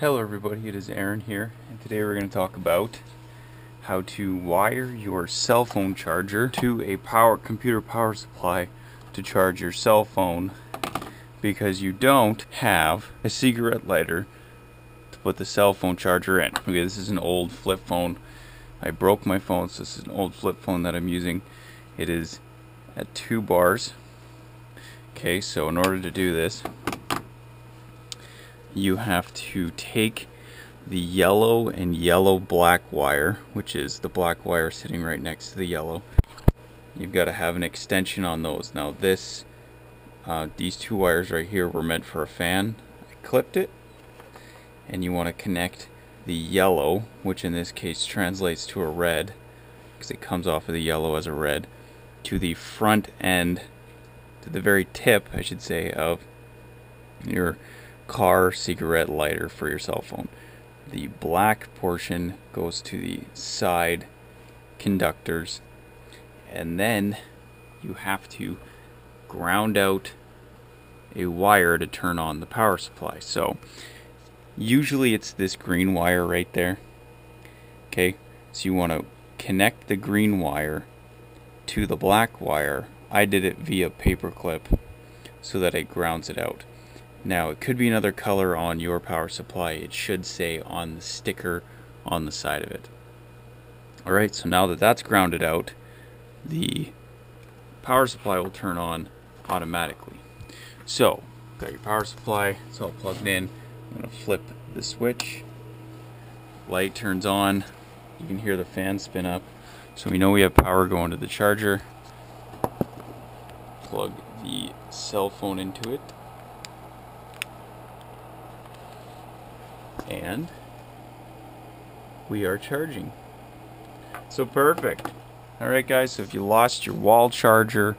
Hello everybody, it is Aaron here, and today we're going to talk about how to wire your cell phone charger to a power computer power supply to charge your cell phone because you don't have a cigarette lighter to put the cell phone charger in. Okay, this is an old flip phone. I broke my phone, so this is an old flip phone that I'm using. It is at two bars. Okay, so in order to do this, you have to take the yellow and yellow black wire, which is the black wire sitting right next to the yellow. You've got to have an extension on those. Now this, uh, these two wires right here were meant for a fan. I clipped it, and you want to connect the yellow, which in this case translates to a red, because it comes off of the yellow as a red, to the front end, to the very tip, I should say, of your car cigarette lighter for your cell phone. The black portion goes to the side conductors, and then you have to ground out a wire to turn on the power supply. So, usually it's this green wire right there. Okay, so you want to connect the green wire to the black wire. I did it via paperclip so that it grounds it out. Now it could be another color on your power supply. It should say on the sticker on the side of it. Alright, so now that that's grounded out, the power supply will turn on automatically. So, got your power supply, it's all plugged in. I'm to flip the switch. Light turns on. You can hear the fan spin up. So we know we have power going to the charger. Plug the cell phone into it. And we are charging. So perfect. Alright guys, so if you lost your wall charger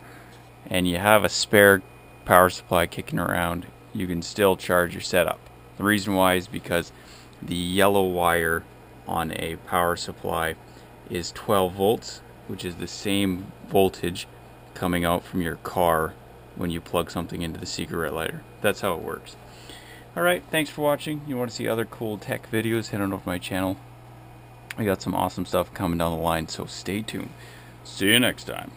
and you have a spare power supply kicking around, you can still charge your setup. The reason why is because the yellow wire on a power supply is 12 volts, which is the same voltage coming out from your car when you plug something into the cigarette lighter. That's how it works. Alright, thanks for watching. You want to see other cool tech videos, head on over to my channel. I got some awesome stuff coming down the line, so stay tuned. See you next time.